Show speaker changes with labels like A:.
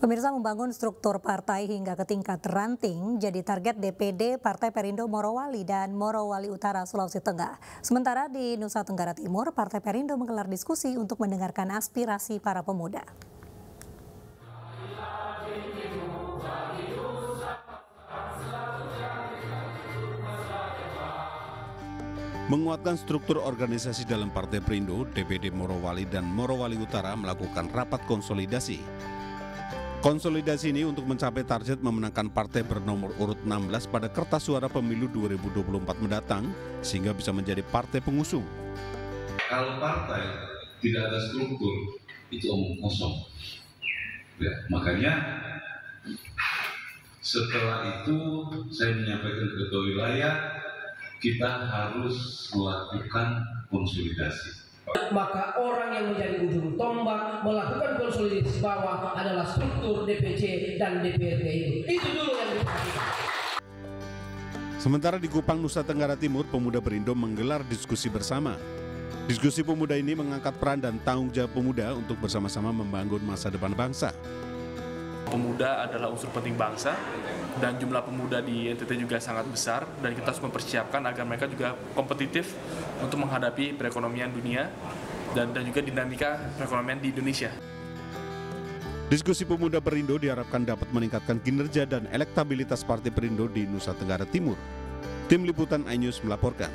A: Pemirsa membangun struktur partai hingga ke tingkat ranting jadi target DPD Partai Perindo Morowali dan Morowali Utara Sulawesi Tengah. Sementara di Nusa Tenggara Timur, Partai Perindo menggelar diskusi untuk mendengarkan aspirasi para pemuda.
B: Menguatkan struktur organisasi dalam Partai Perindo, DPD Morowali dan Morowali Utara melakukan rapat konsolidasi. Konsolidasi ini untuk mencapai target memenangkan partai bernomor urut 16 pada kertas suara pemilu 2024 mendatang sehingga bisa menjadi partai pengusung.
C: Kalau partai tidak ada struktur, itu omong kosong. Ya, makanya setelah itu saya menyampaikan ke ketua wilayah kita harus melakukan konsolidasi.
D: Maka orang yang menjadi ujung tombak melakukan konsolidasi bawah adalah struktur DPC dan DPRD itu. Itu dulu yang diperhatikan.
B: Sementara di Kupang, Nusa Tenggara Timur, pemuda Berindo menggelar diskusi bersama. Diskusi pemuda ini mengangkat peran dan tanggung jawab pemuda untuk bersama-sama membangun masa depan bangsa.
E: Pemuda adalah unsur penting bangsa dan jumlah pemuda di NTT juga sangat besar dan kita harus mempersiapkan agar mereka juga kompetitif untuk menghadapi perekonomian dunia dan, dan juga dinamika perekonomian di Indonesia.
B: Diskusi pemuda Perindo diharapkan dapat meningkatkan kinerja dan elektabilitas Partai Perindo di Nusa Tenggara Timur. Tim Liputan iNews melaporkan.